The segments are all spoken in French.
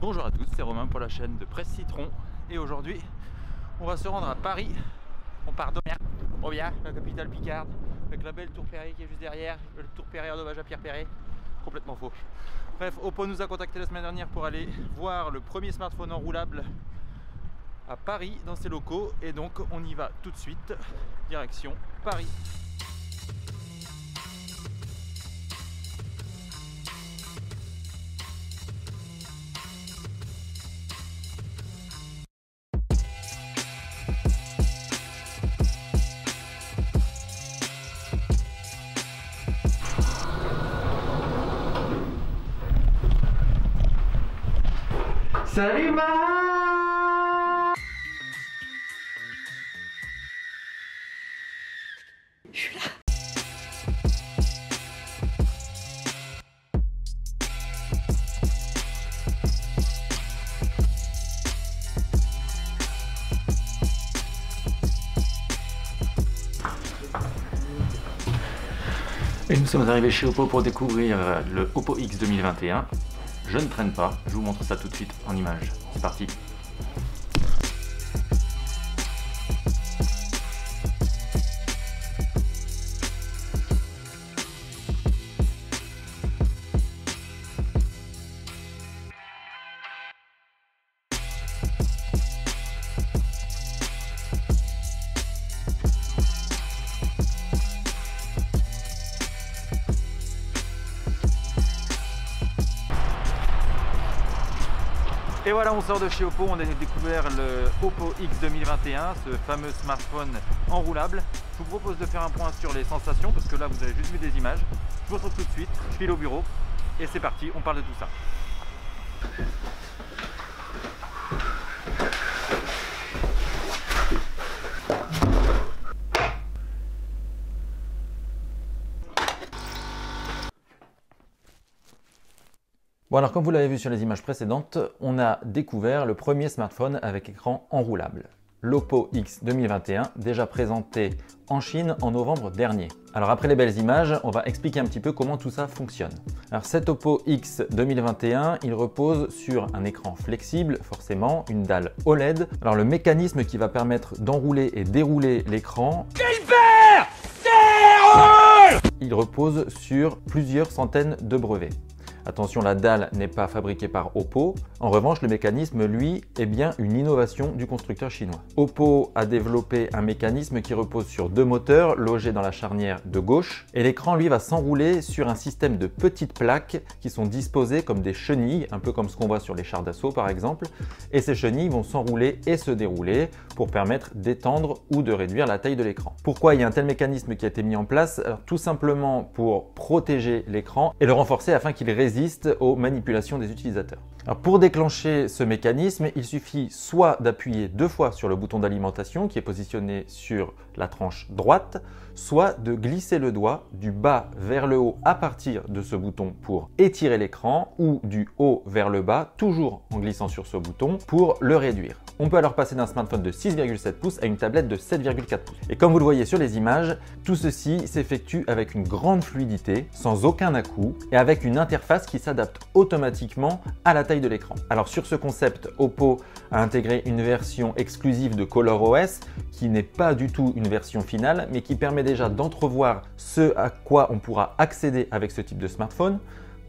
Bonjour à tous, c'est Romain pour la chaîne de Presse Citron et aujourd'hui on va se rendre à Paris. On part d'Omiens, Omiens, la capitale picarde, avec la belle tour Perret qui est juste derrière, le tour Perret en Pierre Perret. Complètement faux. Bref, Oppo nous a contacté la semaine dernière pour aller voir le premier smartphone enroulable à Paris dans ses locaux et donc on y va tout de suite, direction Paris. Salut ma Je suis là. Et nous sommes arrivés chez Oppo pour découvrir le Oppo X 2021. Je ne traîne pas, je vous montre ça tout de suite en image. C'est parti Et voilà, on sort de chez Oppo, on a découvert le Oppo X 2021, ce fameux smartphone enroulable. Je vous propose de faire un point sur les sensations, parce que là vous avez juste vu des images. Je vous retrouve tout de suite, je file au bureau, et c'est parti, on parle de tout ça. Bon alors comme vous l'avez vu sur les images précédentes, on a découvert le premier smartphone avec écran enroulable. L'Oppo X 2021, déjà présenté en Chine en novembre dernier. Alors après les belles images, on va expliquer un petit peu comment tout ça fonctionne. Alors cet Oppo X 2021, il repose sur un écran flexible, forcément, une dalle OLED. Alors le mécanisme qui va permettre d'enrouler et dérouler l'écran... Il repose sur plusieurs centaines de brevets. Attention, la dalle n'est pas fabriquée par Oppo. En revanche, le mécanisme, lui, est bien une innovation du constructeur chinois. Oppo a développé un mécanisme qui repose sur deux moteurs logés dans la charnière de gauche et l'écran, lui, va s'enrouler sur un système de petites plaques qui sont disposées comme des chenilles, un peu comme ce qu'on voit sur les chars d'assaut par exemple. Et ces chenilles vont s'enrouler et se dérouler pour permettre d'étendre ou de réduire la taille de l'écran. Pourquoi il y a un tel mécanisme qui a été mis en place? Tout simplement pour protéger l'écran et le renforcer afin qu'il résiste aux manipulations des utilisateurs. Pour déclencher ce mécanisme, il suffit soit d'appuyer deux fois sur le bouton d'alimentation qui est positionné sur la tranche droite, soit de glisser le doigt du bas vers le haut à partir de ce bouton pour étirer l'écran ou du haut vers le bas, toujours en glissant sur ce bouton pour le réduire. On peut alors passer d'un smartphone de 6,7 pouces à une tablette de 7,4 pouces. Et comme vous le voyez sur les images, tout ceci s'effectue avec une grande fluidité, sans aucun à-coup et avec une interface qui s'adapte automatiquement à la taille de l'écran. Alors sur ce concept, Oppo a intégré une version exclusive de ColorOS qui n'est pas du tout une version finale mais qui permet déjà d'entrevoir ce à quoi on pourra accéder avec ce type de smartphone.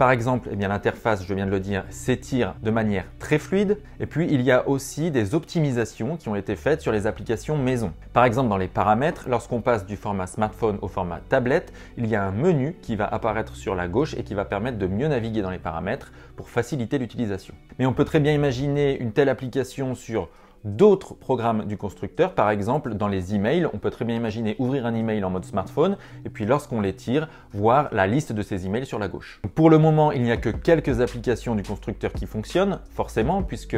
Par exemple, eh l'interface, je viens de le dire, s'étire de manière très fluide. Et puis, il y a aussi des optimisations qui ont été faites sur les applications maison. Par exemple, dans les paramètres, lorsqu'on passe du format smartphone au format tablette, il y a un menu qui va apparaître sur la gauche et qui va permettre de mieux naviguer dans les paramètres pour faciliter l'utilisation. Mais on peut très bien imaginer une telle application sur d'autres programmes du constructeur. Par exemple, dans les emails, on peut très bien imaginer ouvrir un email en mode smartphone et puis lorsqu'on les tire, voir la liste de ces emails sur la gauche. Pour le moment, il n'y a que quelques applications du constructeur qui fonctionnent, forcément, puisque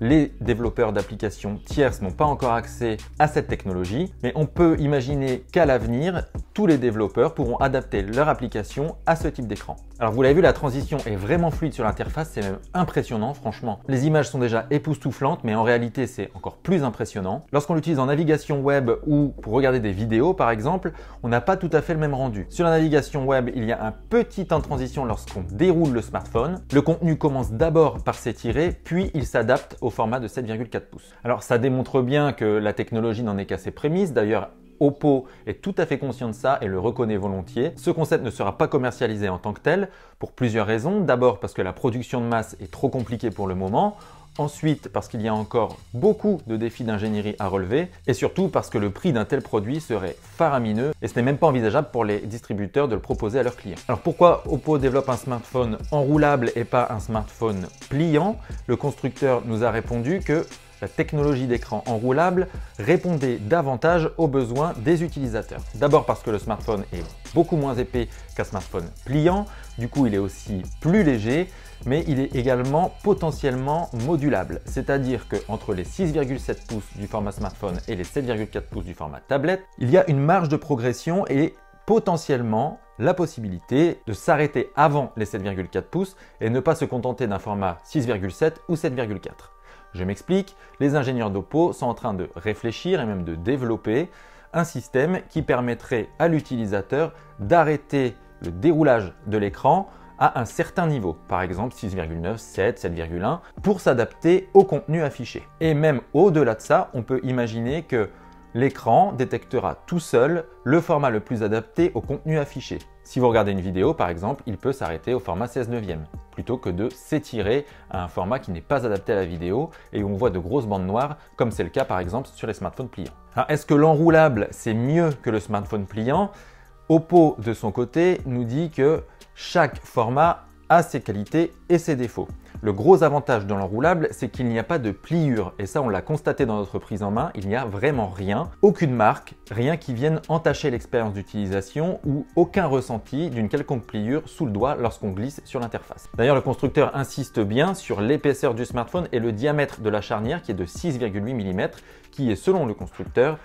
les développeurs d'applications tierces n'ont pas encore accès à cette technologie, mais on peut imaginer qu'à l'avenir, tous les développeurs pourront adapter leur application à ce type d'écran. Alors vous l'avez vu, la transition est vraiment fluide sur l'interface, c'est même impressionnant franchement. Les images sont déjà époustouflantes, mais en réalité c'est encore plus impressionnant. Lorsqu'on l'utilise en navigation web ou pour regarder des vidéos par exemple, on n'a pas tout à fait le même rendu. Sur la navigation web, il y a un petit temps de transition lorsqu'on déroule le smartphone. Le contenu commence d'abord par s'étirer, puis il s'adapte au format de 7,4 pouces. Alors ça démontre bien que la technologie n'en est qu'à ses prémices. D'ailleurs, Oppo est tout à fait conscient de ça et le reconnaît volontiers. Ce concept ne sera pas commercialisé en tant que tel pour plusieurs raisons. D'abord parce que la production de masse est trop compliquée pour le moment. Ensuite, parce qu'il y a encore beaucoup de défis d'ingénierie à relever. Et surtout parce que le prix d'un tel produit serait faramineux et ce n'est même pas envisageable pour les distributeurs de le proposer à leurs clients. Alors pourquoi Oppo développe un smartphone enroulable et pas un smartphone pliant? Le constructeur nous a répondu que la technologie d'écran enroulable répondait davantage aux besoins des utilisateurs. D'abord parce que le smartphone est beaucoup moins épais qu'un smartphone pliant, du coup il est aussi plus léger, mais il est également potentiellement modulable, c'est-à-dire qu'entre les 6,7 pouces du format smartphone et les 7,4 pouces du format tablette, il y a une marge de progression et potentiellement la possibilité de s'arrêter avant les 7,4 pouces et ne pas se contenter d'un format 6,7 ou 7,4. Je m'explique, les ingénieurs d'Oppo sont en train de réfléchir et même de développer un système qui permettrait à l'utilisateur d'arrêter le déroulage de l'écran à un certain niveau, par exemple 6,9, 7, 7,1, pour s'adapter au contenu affiché. Et même au-delà de ça, on peut imaginer que l'écran détectera tout seul le format le plus adapté au contenu affiché. Si vous regardez une vidéo, par exemple, il peut s'arrêter au format 16 neuvième, plutôt que de s'étirer à un format qui n'est pas adapté à la vidéo et où on voit de grosses bandes noires, comme c'est le cas par exemple sur les smartphones pliants. Est-ce que l'enroulable, c'est mieux que le smartphone pliant? Oppo, de son côté, nous dit que chaque format a ses qualités et ses défauts. Le gros avantage dans l'enroulable, c'est qu'il n'y a pas de pliure. Et ça, on l'a constaté dans notre prise en main, il n'y a vraiment rien, aucune marque, rien qui vienne entacher l'expérience d'utilisation ou aucun ressenti d'une quelconque pliure sous le doigt lorsqu'on glisse sur l'interface. D'ailleurs, le constructeur insiste bien sur l'épaisseur du smartphone et le diamètre de la charnière qui est de 6,8 mm, qui est selon le constructeur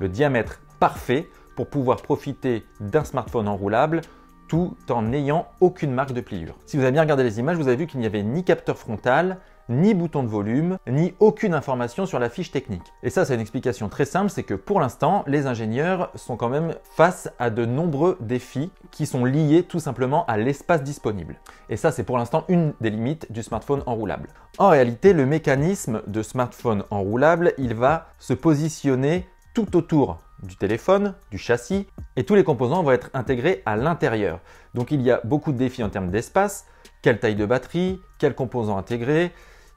le diamètre parfait pour pouvoir profiter d'un smartphone enroulable tout en n'ayant aucune marque de pliure. Si vous avez bien regardé les images, vous avez vu qu'il n'y avait ni capteur frontal, ni bouton de volume, ni aucune information sur la fiche technique. Et ça, c'est une explication très simple, c'est que pour l'instant, les ingénieurs sont quand même face à de nombreux défis qui sont liés tout simplement à l'espace disponible. Et ça, c'est pour l'instant une des limites du smartphone enroulable. En réalité, le mécanisme de smartphone enroulable, il va se positionner tout autour du téléphone, du châssis, et tous les composants vont être intégrés à l'intérieur. Donc il y a beaucoup de défis en termes d'espace, quelle taille de batterie, quels composants intégrer.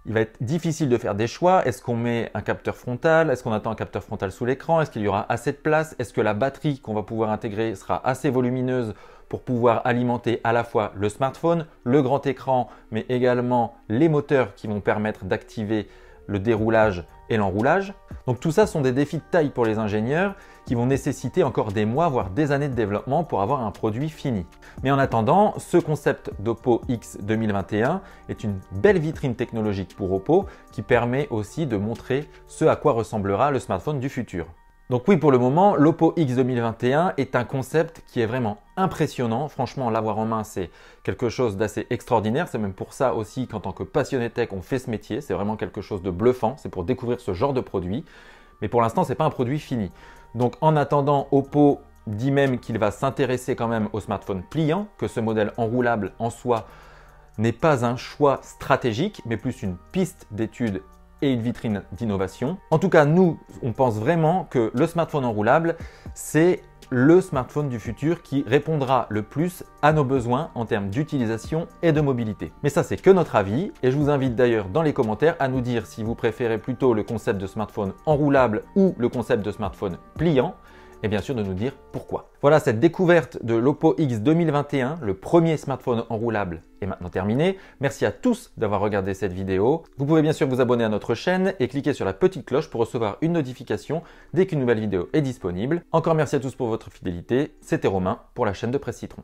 Il va être difficile de faire des choix. Est-ce qu'on met un capteur frontal? Est-ce qu'on attend un capteur frontal sous l'écran? Est-ce qu'il y aura assez de place? Est-ce que la batterie qu'on va pouvoir intégrer sera assez volumineuse pour pouvoir alimenter à la fois le smartphone, le grand écran, mais également les moteurs qui vont permettre d'activer le déroulage et l'enroulage. Donc tout ça sont des défis de taille pour les ingénieurs qui vont nécessiter encore des mois, voire des années de développement pour avoir un produit fini. Mais en attendant, ce concept d'Oppo X 2021 est une belle vitrine technologique pour Oppo qui permet aussi de montrer ce à quoi ressemblera le smartphone du futur. Donc oui, pour le moment, l'Oppo X 2021 est un concept qui est vraiment impressionnant. Franchement, l'avoir en main, c'est quelque chose d'assez extraordinaire. C'est même pour ça aussi qu'en tant que passionné tech, on fait ce métier. C'est vraiment quelque chose de bluffant. C'est pour découvrir ce genre de produit. Mais pour l'instant, ce n'est pas un produit fini. Donc en attendant, Oppo dit même qu'il va s'intéresser quand même au smartphone pliant, que ce modèle enroulable en soi n'est pas un choix stratégique, mais plus une piste d'étude et une vitrine d'innovation. En tout cas, nous, on pense vraiment que le smartphone enroulable, c'est le smartphone du futur qui répondra le plus à nos besoins en termes d'utilisation et de mobilité. Mais ça, c'est que notre avis et je vous invite d'ailleurs dans les commentaires à nous dire si vous préférez plutôt le concept de smartphone enroulable ou le concept de smartphone pliant et bien sûr de nous dire pourquoi. Voilà, cette découverte de l'Oppo X 2021, le premier smartphone enroulable, est maintenant terminée. Merci à tous d'avoir regardé cette vidéo. Vous pouvez bien sûr vous abonner à notre chaîne et cliquer sur la petite cloche pour recevoir une notification dès qu'une nouvelle vidéo est disponible. Encore merci à tous pour votre fidélité. C'était Romain pour la chaîne de Presse Citron.